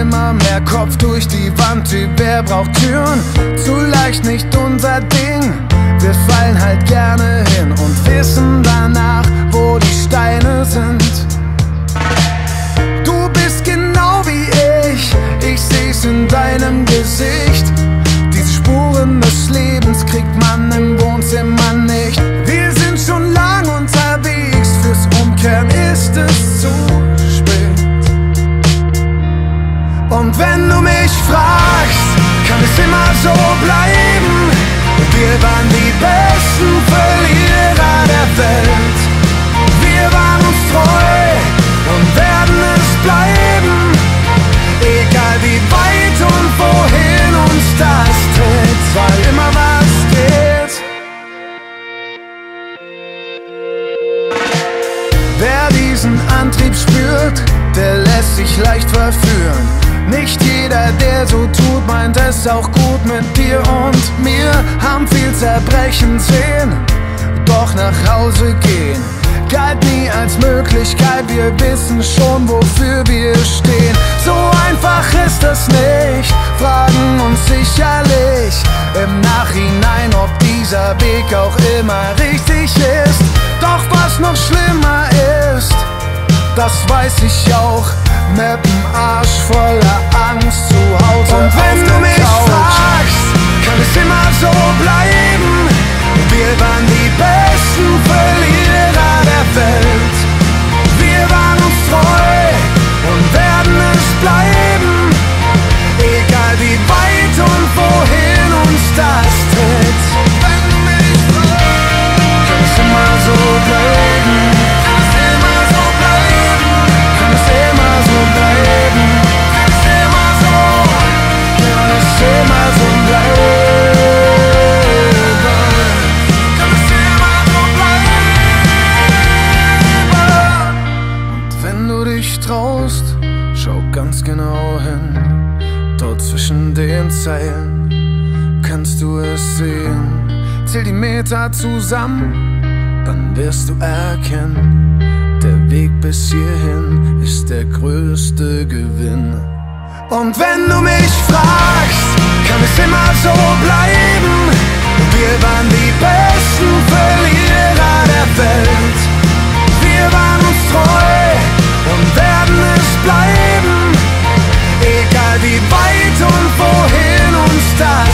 Immer mehr Kopf durch die Wand, Typ, wer braucht Türen? Zu leicht nicht unser Ding. Wir fallen halt gerne hin und wissen danach, wo die Steine sind. Du bist genau wie ich, ich seh's in deinem Gesicht. Diese Spuren des Lebens kriegt man im wenn du mich fragst, kann es immer so bleiben. Wir waren die besten Verlierer der Welt. Wir waren uns treu und werden es bleiben. Egal wie weit und wohin uns das trägt, weil immer was Wer diesen Antrieb spürt, der lässt sich leicht verführen. Nicht jeder, der so tut, meint es auch gut mit dir und mir. Haben viel Zerbrechen sehen, doch nach Hause gehen. Galt nie als Möglichkeit, wir wissen schon, wofür wir stehen. So einfach ist es nicht, fragen uns sicherlich im Nachhinein, ob dieser Weg auch immer richtig ist. Doch was noch schlimmer das weiß ich auch. Dem Arsch den Zeilen kannst du es sehen. Zähl die Meter zusammen, dann wirst du erkennen. Der Weg bis hierhin ist der größte Gewinn. Und wenn du mich fragst, kann es immer so bleiben. Wir waren die besten Verlierer von vorhin uns teilen.